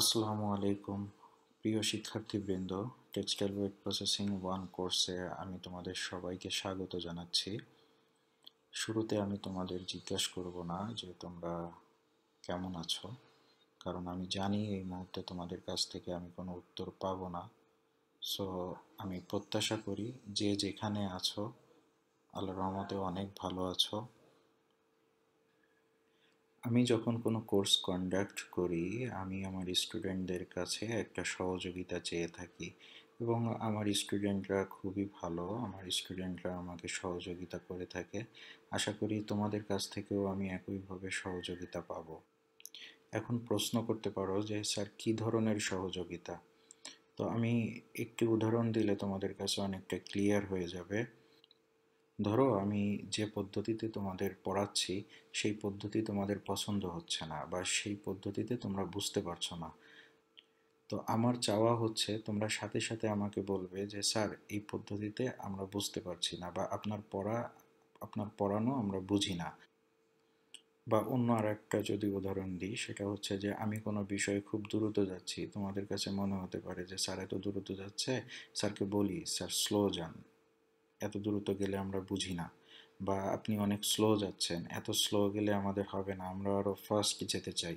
আসসালামু আলাইকুম। প্রিয় শিক্ষার্থীবৃন্দ, টেক্সটাইল ওয়েট প্রসেসিং ওয়ান কোর্সে আমি তোমাদের সবাইকে স্বাগত জানাচ্ছি। শুরুতে আমি তোমাদের জিজ্ঞাসা করব না যে তোমরা কেমন আছো, কারণ আমি জানি এই মুহূর্তে তোমাদের কাছ থেকে আমি কোনো উত্তর পাবো না। সো, আমি প্রত্যাশা করি যে যেখানে আছো আল্লাহ রহমতে অনেক ভালো আছো। আমি যখন কোনো কোর্স কন্ডাক্ট করি, আমি আমার স্টুডেন্টদের কাছে একটা সহযোগিতা চেয়ে থাকি এবং আমার স্টুডেন্টরা খুবই ভালো। আমার স্টুডেন্টরা আমাকে সহযোগিতা করে থাকে। আশা করি তোমাদের কাছ থেকেও আমি একইভাবে সহযোগিতা পাব। এখন প্রশ্ন করতে পারো যে, স্যার, কী ধরনের সহযোগিতা? তো আমি একটি উদাহরণ দিলে তোমাদের কাছে অনেকটা ক্লিয়ার হয়ে যাবে। ধরো, আমি যে পদ্ধতিতে তোমাদের পড়াচ্ছি, সেই পদ্ধতি তোমাদের পছন্দ হচ্ছে না বা সেই পদ্ধতিতে তোমরা বুঝতে পারছ না। তো আমার চাওয়া হচ্ছে, তোমরা সাথে সাথে আমাকে বলবে যে, স্যার, এই পদ্ধতিতে আমরা বুঝতে পারছি না বা আপনার পড়া, আপনার পড়ানো আমরা বুঝি না। বা অন্য আর একটা যদি উদাহরণ দিই, সেটা হচ্ছে যে, আমি কোনো বিষয়ে খুব দ্রুত যাচ্ছি। তোমাদের কাছে মনে হতে পারে যে, স্যার, এত দ্রুত যাচ্ছে? স্যারকে বলি, স্যার, স্লো যান। এত দ্রুত গেলে আমরা বুঝি না বা আপনি অনেক স্লো যাচ্ছেন, এত স্লো গেলে আমাদের হবে না, আমরা আরও ফাস্ট যেতে চাই।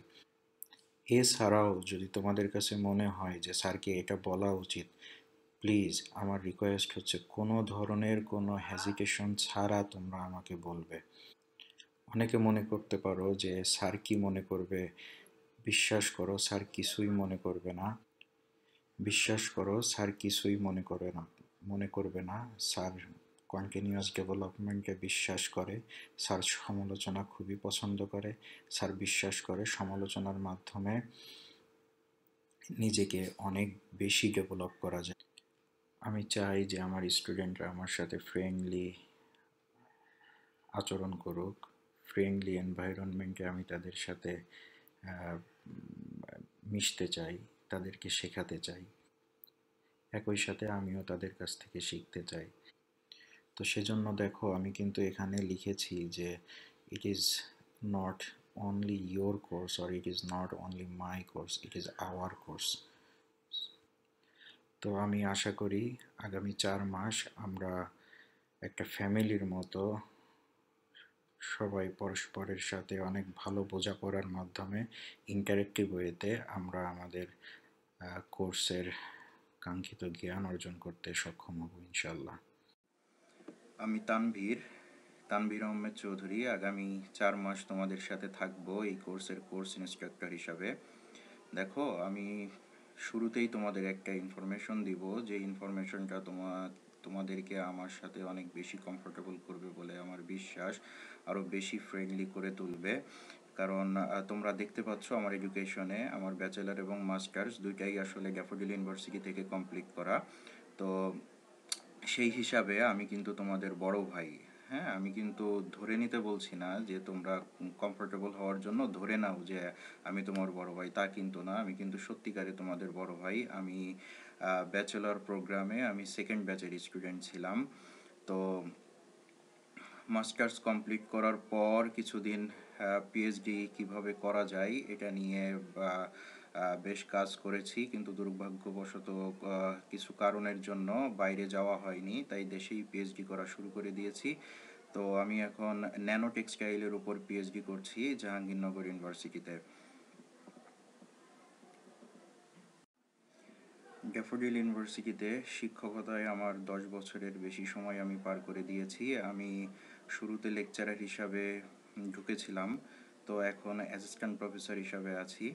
এছাড়াও যদি তোমাদের কাছে মনে হয় যে, স্যারকে এটা বলা উচিত প্লিজ আমার রিকোয়েস্ট হচ্ছে কোনো ধরনের কোনো হ্যাজিটেশন ছাড়া তোমরা আমাকে বলবে। অনেকে মনে করতে পারো যে, স্যার কি মনে করবে? বিশ্বাস করো, স্যার কিছুই মনে করবে না। বিশ্বাস করো, স্যার কিছুই মনে করবে না। মনে করবে না। স্যার কন্টিনিউয়াস ডেভেলপমেন্টে বিশ্বাস করে। স্যার সমালোচনা খুবই পছন্দ করে। স্যার বিশ্বাস করে সমালোচনার মাধ্যমে নিজেকে অনেক বেশি ডেভেলপ করা যায়। আমি চাই যে আমার স্টুডেন্টরা আমার সাথে ফ্রেন্ডলি আচরণ করুক। ফ্রেন্ডলি এনভায়রনমেন্টে আমি তাদের সাথে মিশতে চাই, তাদেরকে শেখাতে চাই। একই সাথে আমিও তাদের কাছ থেকে শিখতে চাই। তো সেজন্য দেখো, আমি কিন্তু এখানে লিখেছি যে it is not only your course or it is not only my course it is our course তো আমি আশা করি আগামী চার মাস আমরা একটা ফ্যামিলির মতো সবাই পরস্পরের সাথে অনেক ভালো বোঝাপড়ার মাধ্যমে ইন্টারেক্টিভ ওয়েতে আমরা আমাদের কোর্সের কাঙ্ক্ষিত জ্ঞান অর্জন করতে সক্ষম হব ইনশাল্লাহ আমি তানভীর তানভীর আহমেদ চৌধুরী। আগামী চার মাস তোমাদের সাথে থাকব এই কোর্সের কোর্স ইনস্ট্রাক্টর হিসাবে। দেখো, আমি শুরুতেই তোমাদের একটা ইনফরমেশন দিব। যে ইনফরমেশনটা তোমার তোমাদেরকে আমার সাথে অনেক বেশি কমফোর্টেবল করবে বলে আমার বিশ্বাস আরও বেশি ফ্রেন্ডলি করে তুলবে। কারণ তোমরা দেখতে পাচ্ছ আমার এডুকেশনে আমার ব্যাচেলার এবং মাস্টার্স দুইটাই আসলে গ্যাফোডিল ইউনিভার্সিটি থেকে কমপ্লিট করা। তো সেই হিসাবে আমি কিন্তু তোমাদের বড় ভাই। হ্যাঁ আমি কিন্তু ধরে নিতে বলছি না যে তোমরা কমফোর্টেবল হওয়ার জন্য ধরে নাও যে আমি তোমার বড় ভাই। তা কিন্তু না, আমি কিন্তু সত্যিকারে তোমাদের বড় ভাই। আমি ব্যাচেলর প্রোগ্রামে আমি সেকেন্ড ব্যাচের স্টুডেন্ট ছিলাম। তো মাস্টার্স কমপ্লিট করার পর কিছুদিন পিএইচডি কীভাবে করা যায়, এটা নিয়ে বেশ কাজ করেছি, কিন্তু দুর্ভাগ্যবশত কিছু কারণের জন্য বাইরে যাওয়া হয়নি, তাই দেশেই পিএইচডি করা শুরু করে দিয়েছি। তো আমি এখন ন্যানো টেক্সটাইলের উপর পিএইচডি করছি, জাহাঙ্গীরনগর ইউনিভার্সিটিতে। ড্যাফোডিল ইউনিভার্সিটিতে শিক্ষকতায় আমার দশ বছরের বেশি সময় আমি পার করে দিয়েছি। আমি শুরুতে লেকচারার হিসাবে ঢুকেছিলাম। তো এখন অ্যাসিস্ট্যান্ট প্রফেসর হিসাবে আছি।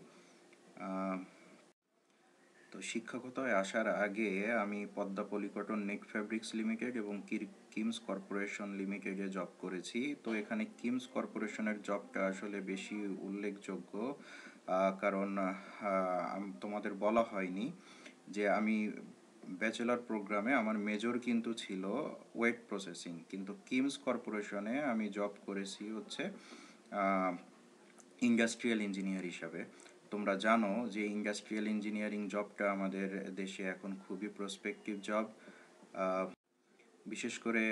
তো শিক্ষকতায় আসার আগে আমি Padma polycotton knit fabrics limited এবং কিমস কর্পোরেশন লিমিটেডে জব করেছি। তো এখানে কিমস কর্পোরেশনের জবটা আসলে বেশি উল্লেখযোগ্য কারণ তোমাদের বলা হয়নি যে আমি ব্যাচেলার প্রোগ্রামে আমার মেজর কিন্তু ছিল ওয়েট প্রসেসিং কিন্তু কিমস কর্পোরেশনে আমি জব করেছি হচ্ছে ইন্ডাস্ট্রিয়াল ইঞ্জিনিয়ার হিসাবে। তোমরা জানো যে ইন্ডাস্ট্রিয়াল ইঞ্জিনিয়ারিং জবটা আমাদের দেশে এখন খুবই প্রসপেক্টিভ জব বিশেষ করে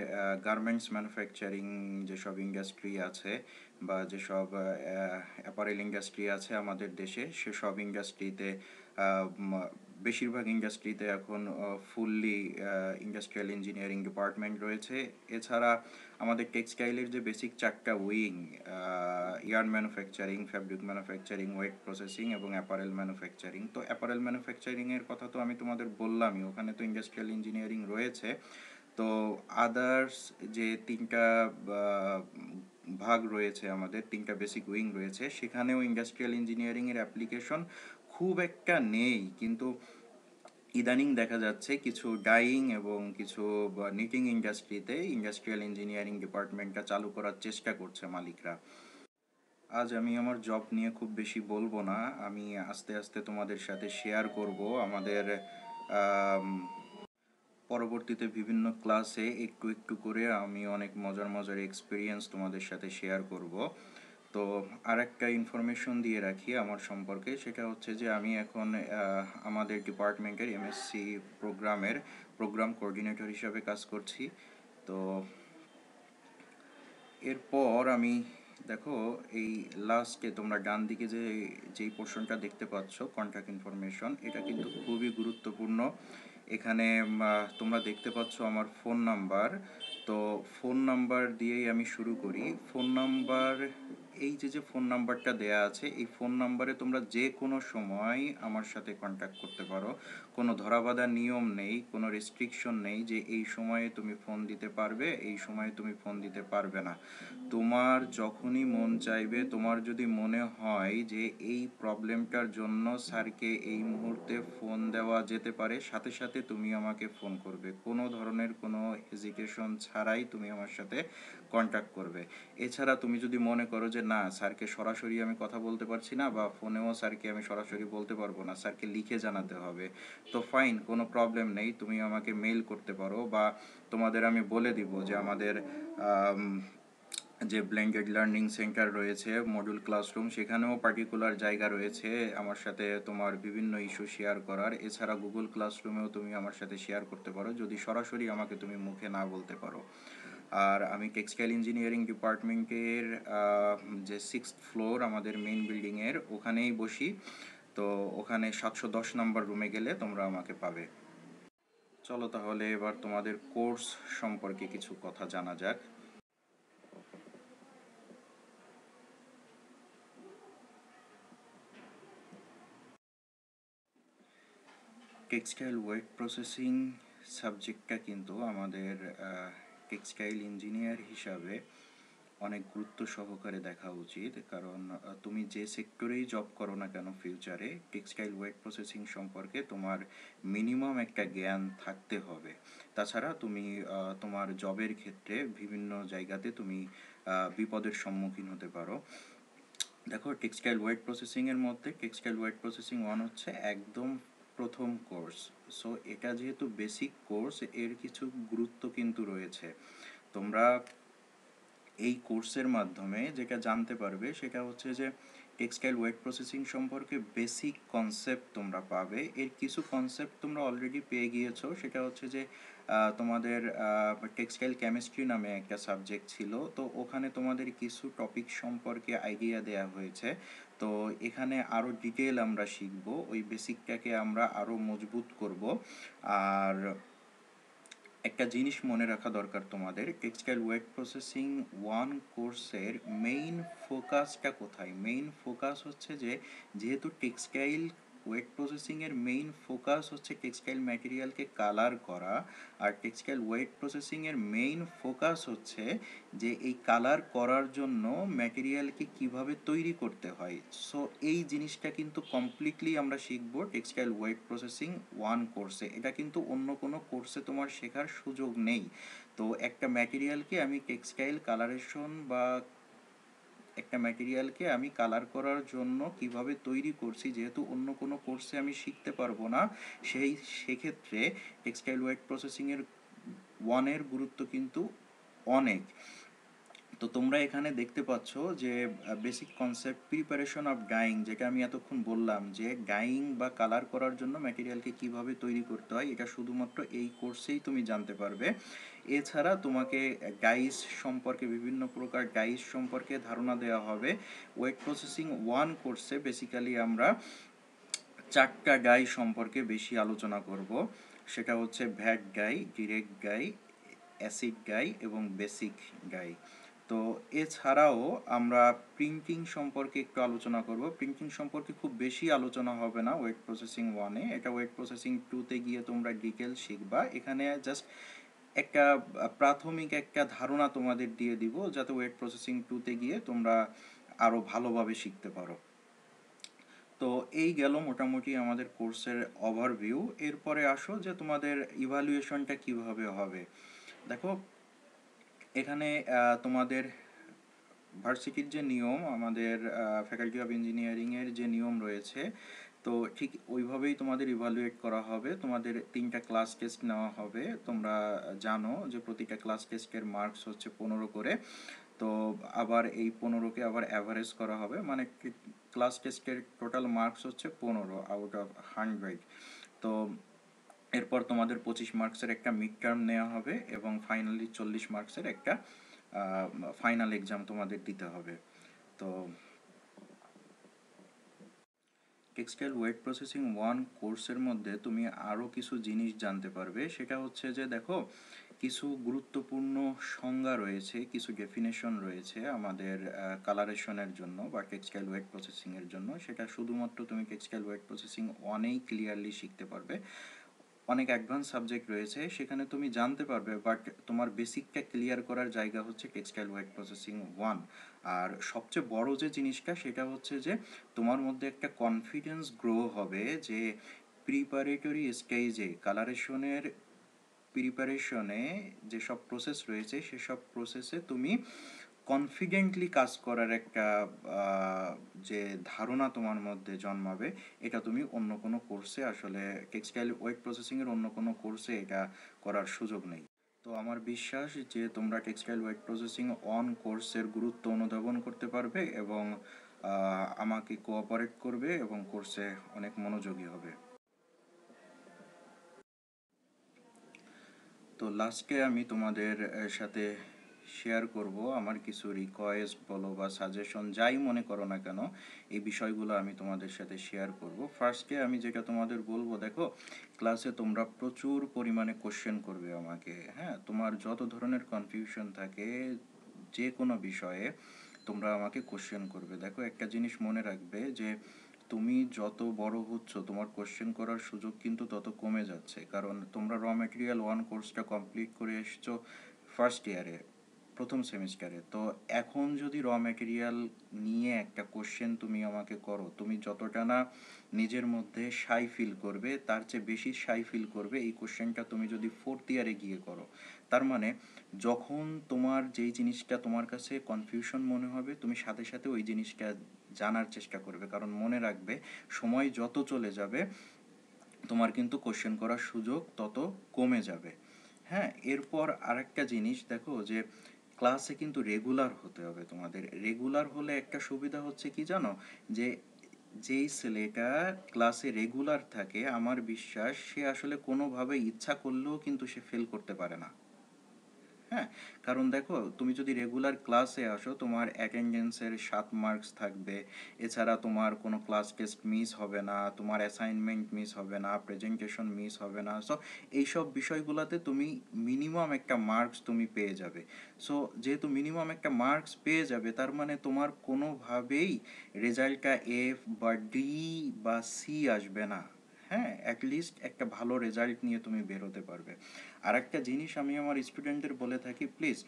গার্মেন্টস ম্যানুফ্যাকচারিং যেসব ইন্ডাস্ট্রি আছে বা যেসব অ্যাপারেল ইন্ডাস্ট্রি আছে আমাদের দেশে, সেসব ইন্ডাস্ট্রিতে বেশিরভাগ ইন্ডাস্ট্রিতে এখন ফুললি ইন্ডাস্ট্রিয়াল ইঞ্জিনিয়ারিং ডিপার্টমেন্ট রয়েছে। এছাড়া আমাদের টেক্সটাইলের যে বেসিক চারটা wing yarn manufacturing fabric manufacturing wet processing এবং অ্যাপারেল ম্যানুফ্যাকচারিং তো অ্যাপারেল ম্যানুফ্যাকচারিংয়ের কথা তো আমি তোমাদের বললামই, ওখানে তো ইন্ডাস্ট্রিয়াল ইঞ্জিনিয়ারিং রয়েছে। তো আদার্স যে তিনটা ভাগ রয়েছে আমাদের, তিনটা বেসিক উইং রয়েছে, সেখানেও ইন্ডাস্ট্রিয়াল ইঞ্জিনিয়ারিংয়ের অ্যাপ্লিকেশন খুব একটা নেই, কিন্তু ইদানিং দেখা যাচ্ছে কিছু ডাইং এবং কিছু নিটিং ইন্ডাস্ট্রিতে ইন্ডাস্ট্রিয়াল ইঞ্জিনিয়ারিং ডিপার্টমেন্টটা চালু করার চেষ্টা করছে মালিকরা। আজ আমি আমার জব নিয়ে খুব বেশি বলব না, আমি আস্তে আস্তে তোমাদের সাথে শেয়ার করব আমাদের পরবর্তীতে বিভিন্ন ক্লাসে একটু একটু করে আমি অনেক মজার মজার এক্সপিরিয়েন্স তোমাদের সাথে শেয়ার করব। তো আর একটা ইনফরমেশন দিয়ে রাখি আমার সম্পর্কে, সেটা হচ্ছে যে আমি এখন আমাদের ডিপার্টমেন্টের এমএসসি প্রোগ্রামের প্রোগ্রাম কোঅর্ডিনেটর হিসাবে কাজ করছি। তো এরপর আমি, দেখো, এই লাস্টে তোমরা ডান দিকে যে, যেই পোর্শনটা দেখতে পাচ্ছ কন্ট্যাক্ট ইনফরমেশন এটা কিন্তু খুবই গুরুত্বপূর্ণ। এখানে তোমরা দেখতে পাচ্ছ আমার ফোন নাম্বার তো ফোন নাম্বার দিয়েই আমি শুরু করি। ফোন নাম্বার এই যে যে ফোন নাম্বারটা দেয়া আছে, এই ফোন নাম্বারে তোমরা যে কোনো সময় আমার সাথে কন্ট্যাক্ট করতে পারো। কোনো ধরাবাধা নিয়ম নেই, কোনো রেস্ট্রিকশন নেই যে এই সময়ে তুমি ফোন দিতে পারবে, এই সময়ে তুমি ফোন দিতে পারবে না। তোমার যখনই মন চাইবে, তোমার যদি মনে হয় যে এই প্রবলেমটার জন্য স্যারকে এই মুহূর্তে ফোন দেওয়া যেতে পারে, সাথে সাথে তুমি আমাকে ফোন করবে। কোনো ধরনের কোনো হেজিটেশন ছাড়াই তুমি আমার সাথে কন্ট্যাক্ট করবে। এছাড়া তুমি যদি মনে করো যে না, স্যারকে সরাসরি আমি কথা বলতে পারছি না বা ফোনেও স্যারকে আমি সরাসরি বলতে পারব না, স্যারকে লিখে জানাতে হবে। তো ফাইন, কোনো প্রবলেম নেই, তুমি আমাকে মেল করতে পারো বা তোমাদের আমি বলে দিব যে আমাদের যে ব্লেন্ডেড লার্নিং সেন্টার রয়েছে, মডুল ক্লাসরুম, সেখানেও পার্টিকুলার জায়গা রয়েছে আমার সাথে তোমার বিভিন্ন ইস্যু শেয়ার করার। এছাড়া গুগল ক্লাসরুমেও তুমি আমার সাথে শেয়ার করতে পারো, যদি সরাসরি আমাকে তুমি মুখে না বলতে পারো। আর আমি টেক্সটাইল ইঞ্জিনিয়ারিং ডিপার্টমেন্টের যে সিক্স ফ্লোর আমাদের মেইন বিল্ডিংয়ের ওখানেই বসি। তো ওখানে সাতশো দশ নম্বর রুমে গেলে তোমরা আমাকে পাবে। চলো তাহলে এবার তোমাদের কোর্স সম্পর্কে কিছু কথা জানা যাক। টেক্সটাইল ওয়েট প্রসেসিং সাবজেক্টটা কিন্তু আমাদের টেক্সটাইল ইঞ্জিনিয়ার হিসাবে অনেক গুরুত্ব সহকারে দেখা উচিত। কারণ তুমি যে সেক্টরেই জব করো না কেন ফিউচারে টেক্সটাইল ওয়েট প্রসেসিং সম্পর্কে তোমার মিনিমাম একটা জ্ঞান থাকতে হবে। তাছাড়া তুমি তোমার জবের ক্ষেত্রে বিভিন্ন জায়গাতে তুমি বিপদের সম্মুখীন হতে পারো। দেখো টেক্সটাইল ওয়েট প্রসেসিংয়ের মধ্যে টেক্সটাইল ওয়েট প্রসেসিং ওয়ান হচ্ছে একদম প্রথম কোর্স। সো এটা যেহেতু বেসিক কোর্স এর কিছু গুরুত্ব কিন্তু রয়েছে। তোমরা এই কোর্সের মাধ্যমে যেটা জানতে পারবে, সেটা হচ্ছে যে টেক্সটাইল ওয়েট প্রসেসিং সম্পর্কে বেসিক কনসেপ্ট তোমরা পাবে। এর কিছু কনসেপ্ট তোমরা অলরেডি পেয়ে গিয়েছো। সেটা হচ্ছে যে তোমাদের টেক্সটাইল কেমিস্ট্রি নামে একটা সাবজেক্ট ছিল। তো ওখানে তোমাদের কিছু টপিক সম্পর্কে আইডিয়া দেয়া হয়েছে। তো এখানে আরও ডিটেল আমরা শিখব। ওই বেসিকটাকে আমরা আরও মজবুত করব। আর একটা জিনিস মনে রাখা দরকার তোমাদের টেক্সটাইল ওয়েট প্রসেসিং ওয়ান কোর্সের মেইন ফোকাসটা কোথায়? মেইন ফোকাস হচ্ছে যে, যেহেতু টেক্সটাইল ওয়েট প্রসেসিংয়ের মেইন ফোকাস হচ্ছে টেক্সটাইল ম্যাটেরিয়ালকে কালার করা। আর টেক্সটাইল ওয়েট প্রসেসিংয়ের মেইন ফোকাস হচ্ছে যে এই কালার করার জন্য ম্যাটেরিয়ালকে কীভাবে তৈরি করতে হয়। সো এই জিনিসটা কিন্তু কমপ্লিটলি আমরা শিখব টেক্সটাইল ওয়েট প্রসেসিং ওয়ান কোর্সে এটা কিন্তু অন্য কোনো কোর্সে তোমার শেখার সুযোগ নেই। তো একটা ম্যাটেরিয়ালকে আমি টেক্সটাইল কালারেশন বা একটা ম্যাটেরিয়ালকে আমি কালার করার জন্য কীভাবে তৈরি করছি, যেহেতু অন্য কোনো কোর্সে আমি শিখতে পারব না, সেই, সেক্ষেত্রে টেক্সটাইল ওয়েট প্রসেসিংয়ের ওয়ানের গুরুত্ব কিন্তু অনেক। তো তোমরা এখানে দেখতে পাচ্ছ যে basic concept preparation of dyeing যেটা আমি এতক্ষণ বললাম যে ডাইং বা কালার করার জন্য ম্যাটেরিয়ালকে কীভাবে তৈরি করতে হয়, এটা শুধুমাত্র এই কোর্সেই তুমি জানতে পারবে। এছাড়া তোমাকে ডাইস সম্পর্কে, বিভিন্ন প্রকার ডাইস সম্পর্কে ধারণা দেওয়া হবে। ওয়েট প্রসেসিং ওয়ান কোর্সে বেসিক্যালি আমরা চারটা গাই সম্পর্কে বেশি আলোচনা করব। সেটা হচ্ছে ভ্যাট গাই ডিরেক্ট গাই অ্যাসিড গাই এবং বেসিক গাই তো এছাড়াও আমরা প্রিন্টিং সম্পর্কে একটু আলোচনা করব। প্রিন্টিং সম্পর্কে খুব বেশি আলোচনা হবে না ওয়েট প্রসেসিং ওয়ানে এটা ওয়েট প্রসেসিং টুতে গিয়ে তোমরা ডিটেল শিখবা। এখানে জাস্ট একটা, প্রাথমিক একটা ধারণা তোমাদের দিয়ে দিব যাতে ওয়েট প্রসেসিং টুতে গিয়ে তোমরা আরও ভালোভাবে শিখতে পারো। তো এই গেল মোটামুটি আমাদের কোর্সের ওভারভিউ এরপরে আসো যে তোমাদের ইভালুয়েশনটা কীভাবে হবে। দেখো এখানে তোমাদের ভার্সিটির যে নিয়ম, আমাদের ফ্যাকাল্টি অফ ইঞ্জিনিয়ারিংয়ের যে নিয়ম রয়েছে, তো ঠিক ওইভাবেই তোমাদের ইভালুয়েট করা হবে। তোমাদের তিনটা ক্লাস টেস্ট নেওয়া হবে। তোমরা জানো যে প্রতিটা ক্লাস টেস্টের মার্কস হচ্ছে পনেরো করে। তো আবার এই পনেরোকে আবার অ্যাভারেজ করা হবে। মানে ক্লাস টেস্টের টোটাল মার্কস হচ্ছে পনেরো আউট অফ হান্ড্রেড তো এরপর তোমাদের পঁচিশ মার্কসের একটা মিড টার্ম নেওয়া হবে এবং ফাইনালি চল্লিশ মার্কসের একটা ফাইনাল এক্সাম তোমাদের দিতে হবে। তো টেক্সটাইল ওয়েট প্রসেসিং ওয়ান কোর্সের মধ্যে তুমি আরও কিছু জিনিস জানতে পারবে। সেটা হচ্ছে যে, দেখো, কিছু গুরুত্বপূর্ণ সংজ্ঞা রয়েছে, কিছু ডেফিনেশন রয়েছে আমাদের কালারেশনের জন্য বা টেক্সটাইল ওয়েট প্রসেসিংয়ের জন্য। সেটা শুধুমাত্র তুমি টেক্সটাইল ওয়েট প্রসেসিং ওয়ানেই ক্লিয়ারলি শিখতে পারবে। অনেক অ্যাডভান্স সাবজেক্ট রয়েছে, সেখানে তুমি জানতে পারবে বাট তোমার বেসিকটা ক্লিয়ার করার জায়গা হচ্ছে টেক্সটাইল ওয়েট প্রসেসিং ওয়ান আর সবচেয়ে বড় যে জিনিসটা, সেটা হচ্ছে যে তোমার মধ্যে একটা কনফিডেন্স গ্রো হবে যে প্রিপারেটরি স্টেজে কালারেশনের প্রিপারেশনে যেসব প্রসেস রয়েছে, সেসব প্রসেসে তুমি কনফিডেন্টলি কাজ করার একটা যে ধারণা তোমার মধ্যে জন্মাবে, এটা তুমি অন্য কোনো কোর্সে আসলে টেক্সটাইল ওয়েট প্রসেসিংয়ের অন্য কোনো কোর্সে এটা করার সুযোগ নেই। তো আমার বিশ্বাস যে তোমরা টেক্সটাইল ওয়েট প্রসেসিং অন কোর্সের গুরুত্ব অনুধাবন করতে পারবে এবং আমাকে কোঅপারেট করবে এবং কোর্সে অনেক মনোযোগী হবে। তো লাস্টে আমি তোমাদের সাথে শেয়ার করব, আমার কিছু রিকোয়েস্ট বলো বা সাজেশন যাই মনে করো না কেন, এই বিষয়গুলো আমি তোমাদের সাথে শেয়ার করব। ফার্স্টে আমি যেটা তোমাদের বলব, দেখো ক্লাসে তোমরা প্রচুর পরিমাণে কোশ্চেন করবে আমাকে হ্যাঁ? তোমার যত ধরনের কনফিউশন থাকে, যে কোনো বিষয়ে তোমরা আমাকে কোশ্চেন করবে। দেখো, একটা জিনিস মনে রাখবে যে, তুমি যত বড় হচ্ছ, তোমার কোশ্চেন করার সুযোগ কিন্তু তত কমে যাচ্ছে। কারণ তোমরা র মেটেরিয়াল ওয়ান কোর্সটা কমপ্লিট করে এসছো ফার্স্ট ইয়ারে প্রথম সেমিস্টারে। তো এখন যদি র ম্যাটেরিয়াল নিয়ে একটা কোশ্চেন তুমি আমাকে করো, তুমি যতটা না নিজের মধ্যে সাই ফিল করবে, তার চেয়ে বেশি সাই ফিল করবে, এই কোশ্চেনটা তুমি যদি ফোর্থ ইয়ারে গিয়ে করো, তার মানে যখন তোমার যেই জিনিসটা তোমার কাছে কনফিউশন মনে হবে, তুমি সাথে সাথে ওই জিনিসটা জানার চেষ্টা করবে। কারণ মনে রাখবে, সময় যত চলে যাবে, তোমার কিন্তু কোশ্চেন করার সুযোগ তত কমে যাবে। হ্যাঁ এরপর আরেকটা জিনিস দেখো যে ক্লাসে কিন্তু রেগুলার হতে হবে তোমাদের। রেগুলার হলে একটা সুবিধা হচ্ছে কি জানো? যে যেই ছেলেটা ক্লাসে রেগুলার থাকে, আমার বিশ্বাস সে আসলে কোনোভাবে ইচ্ছা করলেও কিন্তু সে ফেল করতে পারে না। হ্যাঁ কারণ দেখো, তুমি যদি রেগুলার ক্লাসে আসো, তোমার অ্যাটেন্ডেন্সের সাত মার্কস থাকবে। এছাড়া তোমার কোনো ক্লাস টেস্ট মিস হবে না, তোমার অ্যাসাইনমেন্ট মিস হবে না প্রেজেন্টেশন মিস হবে না। সো এইসব বিষয়গুলোতে তুমি মিনিমাম একটা মার্কস তুমি পেয়ে যাবে। সো যেহেতু মিনিমাম একটা মার্কস পেয়ে যাবে, তার মানে তোমার কোনোভাবেই রেজাল্টটা এফ বা ডি বা সি আসবে না। হ্যাঁ অ্যাটলিস্ট একটা ভালো রেজাল্ট নিয়ে তুমি বেরোতে পারবে। আর একটা জিনিস আমি আমার স্টুডেন্টদের বলে থাকি প্লিজ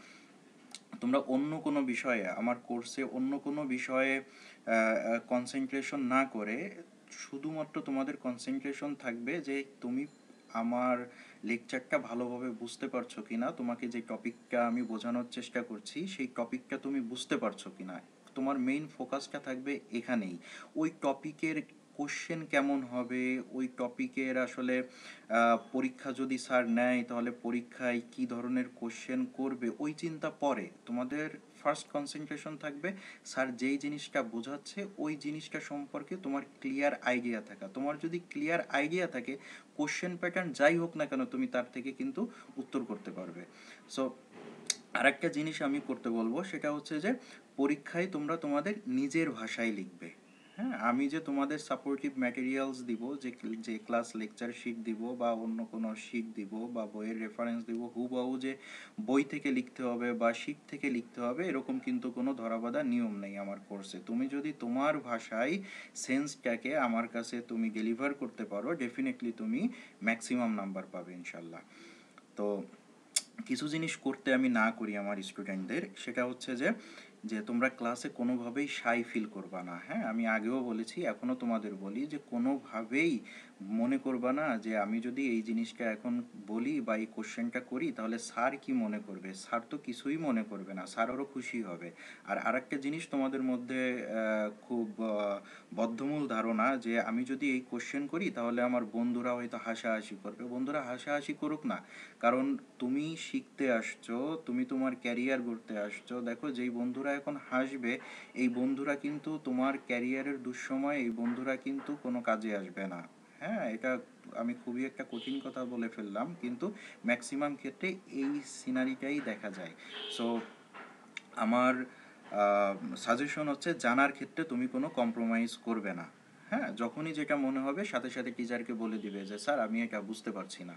তোমরা অন্য কোনো বিষয়ে, আমার কোর্সে অন্য কোনো বিষয়ে কনসেন্ট্রেশন না করে, শুধুমাত্র তোমাদের কনসেন্ট্রেশন থাকবে যে তুমি আমার লেকচারটা ভালোভাবে বুঝতে পারছ কি না তোমাকে যে টপিকটা আমি বোঝানোর চেষ্টা করছি, সেই টপিকটা তুমি বুঝতে পারছ কি না তোমার মেইন ফোকাসটা থাকবে এখানেই। ওই টপিকের কোশ্চেন কেমন হবে? ওই টপিকের আসলে পরীক্ষা যদি স্যার নেয়, তাহলে পরীক্ষায় কি ধরনের কোশ্চেন করবে? ওই চিন্তা পরে। তোমাদের ফার্স্ট কনসেন্ট্রেশন থাকবে স্যার যেই জিনিসটা বোঝাচ্ছে, ওই জিনিসটা সম্পর্কে তোমার ক্লিয়ার আইডিয়া থাকা। তোমার যদি ক্লিয়ার আইডিয়া থাকে কোশ্চেন প্যাটার্ন যাই হোক না কেন, তুমি তার থেকে কিন্তু উত্তর করতে পারবে। সো আরেকটা জিনিস আমি করতে বলব, সেটা হচ্ছে যে, পরীক্ষায় তোমরা তোমাদের নিজের ভাষায় লিখবে। হ্যাঁ আমি যে তোমাদের সাপোর্টিভ ম্যাটেরিয়ালস দিব, যে যে ক্লাস লেকচার শিট দিব বা অন্য কোনো শিট দিব বা বইয়ের রেফারেন্স দিব, হুবহু যে বই থেকে লিখতে হবে বা শিট থেকে লিখতে হবে, এরকম কিন্তু কোনো ধরাবাধা নিয়ম নেই আমার কোর্সে তুমি যদি তোমার ভাষায় সেন্সটাকে আমার কাছে তুমি ডেলিভার করতে পারো ডেফিনেটলি তুমি ম্যাক্সিমাম নাম্বার পাবে ইনশাল্লাহ তো কিছু জিনিস করতে আমি না করি আমার স্টুডেন্টদের সেটা হচ্ছে যে যে তোমরা ক্লাসে কোনোভাবেই শাই ফিল করবা না হ্যাঁ? আমি আগেও বলেছি এখনও তোমাদের বলি যে কোনোভাবেই মনে করবা না যে আমি যদি এই জিনিসটা এখন বলি বা এই কোশ্চেনটা করি, তাহলে স্যার কি মনে করবে? স্যার তো কিছুই মনে করবে না, স্যার আরও খুশি হবে। আর আরেকটা জিনিস তোমাদের মধ্যে খুব বদ্ধমূল ধারণা যে আমি যদি এই কোশ্চেন করি, তাহলে আমার বন্ধুরা হয়তো হাসাহাসি করবে। বন্ধুরা হাসাহাসি করুক না। কারণ তুমি শিখতে আসছো, তুমি তোমার ক্যারিয়ার গড়তে আসছো। দেখো, যেই বন্ধুরা এখন হাসবে, এই বন্ধুরা কিন্তু তোমার ক্যারিয়ারের দুঃসময় এই বন্ধুরা কিন্তু কোনো কাজে আসবে না। হ্যাঁ এটা আমি খুবই একটা কঠিন কথা বলে ফেললাম, কিন্তু ম্যাক্সিমাম ক্ষেত্রে এই সিনারিটাই দেখা যায়। সো আমার সাজেশন হচ্ছে জানার ক্ষেত্রে তুমি কোনো কম্প্রোমাইজ করবে না। হ্যাঁ যখনই যেটা মনে হবে, সাথে সাথে টিচারকে বলে দিবে যে, স্যার, আমি এটা বুঝতে পারছি না।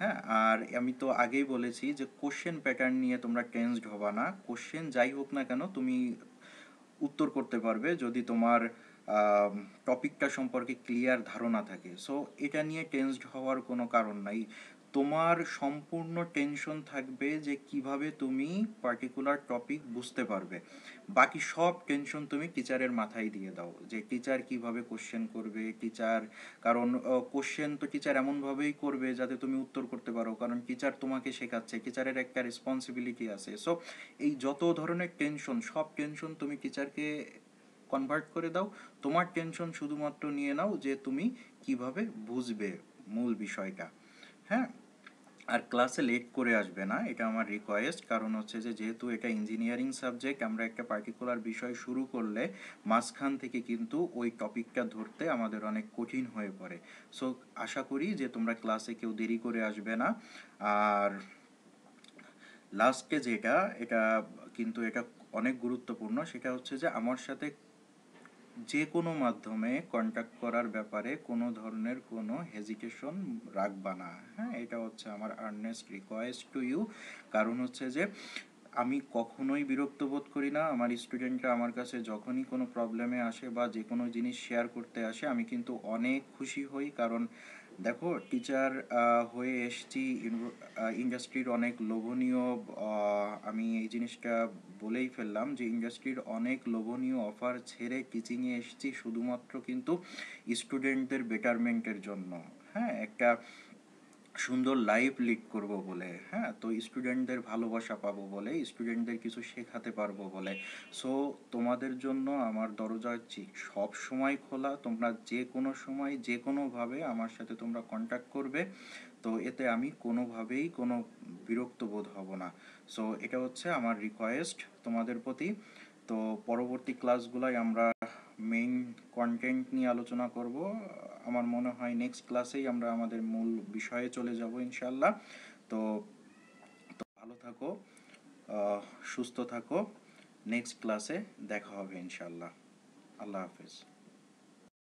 হ্যাঁ আর আমি তো আগেই বলেছি যে কোশ্চেন প্যাটার্ন নিয়ে তোমরা টেন্সড হবা না। কোশ্চেন যাই হোক না কেন, তুমি উত্তর করতে পারবে। যদি তোমার টপিকটা সম্পর্কে ক্লিয়ার ধারণা থাকে। সো এটা নিয়ে টেন্সড হওয়ার কোনো কারণ নাই। তোমার সম্পূর্ণ টেনশন থাকবে যে কীভাবে তুমি পার্টিকুলার টপিক বুঝতে পারবে। বাকি সব টেনশন তুমি টিচারের মাথায় দিয়ে দাও যে টিচার কীভাবে কোশ্চেন করবে টিচার কারণ কোশ্চেন তো টিচার এমনভাবেই করবে যাতে তুমি উত্তর করতে পারো, কারণ টিচার তোমাকে শেখাচ্ছে টিচারের একটা রেসপন্সিবিলিটি আছে। সো এই যত ধরনের টেনশন সব টেনশন তুমি টিচারকে কনভার্ট করে দাও। তোমার টেনশন শুধুমাত্র নিয়ে নাও যে তুমি কীভাবে বুঝবে মূল বিষয়টা। হ্যাঁ? আর ক্লাসে লেট করে আসবে না, এটা আমার রিকোয়েস্ট কারণ হচ্ছে যে, যেহেতু এটা ইঞ্জিনিয়ারিং সাবজেক্ট আমরা একটা পার্টিকুলার বিষয় শুরু করলে মাঝখান থেকে কিন্তু ওই টপিকটা ধরতে আমাদের অনেক কঠিন হয়ে পড়ে। সো আশা করি যে তোমরা ক্লাসে কেউ দেরি করে আসবে না। আর লাস্টে যেটা, এটা কিন্তু এটা অনেক গুরুত্বপূর্ণ, সেটা হচ্ছে যে, আমার সাথে যে কোনো মাধ্যমে কন্ট্যাক্ট করার ব্যাপারে কোনো ধরনের কোনো হেজিটেশন রাখবা না। হ্যাঁ এটা হচ্ছে আমার আর্নেস্ট রিকোয়েস্ট টু ইউ কারণ হচ্ছে যে, আমি কখনোই বিরক্ত বোধ করি না। আমার স্টুডেন্টরা আমার কাছে যখনই কোনো প্রবলেমে আসে বা যে কোনো জিনিস শেয়ার করতে আসে, আমি কিন্তু অনেক খুশি হই। কারণ দেখো টিচার হয়ে এসছি। ইন্ডাস্ট্রির অনেক লোভনীয় আমি এই জিনিসটা বলেই ফেললাম যে ইন্ডাস্ট্রির অনেক লোভনীয় অফার ছেড়ে টিচিংয়ে এসছি শুধুমাত্র কিন্তু স্টুডেন্টদের বেটারমেন্টের জন্য। হ্যাঁ একটা সুন্দর লাইফ লিড করব বলে হ্যাঁ? তো স্টুডেন্টদের ভালোবাসা পাবো বলে স্টুডেন্টদের কিছু শেখাতে পারব বলে। সো তোমাদের জন্য আমার দরজা সব সময় খোলা। তোমরা যে কোনো সময়, যে কোনোভাবে আমার সাথে তোমরা কন্ট্যাক্ট করবে। তো এতে আমি কোনোভাবেই কোনো বিরক্ত বোধ হব না। সো এটা হচ্ছে আমার রিকোয়েস্ট তোমাদের প্রতি। তো পরবর্তী ক্লাসগুলোয় আমরা মেইন কন্টেন্ট নিয়ে আলোচনা করব। আমার মনে হয় নেক্সট ক্লাসেই আমরা আমাদের মূল বিষয়ে চলে যাব ইনশাল্লাহ তো ভালো থাকো সুস্থ থাকো। নেক্সট ক্লাসে দেখা হবে ইনশাল্লাহ আল্লাহ হাফেজ।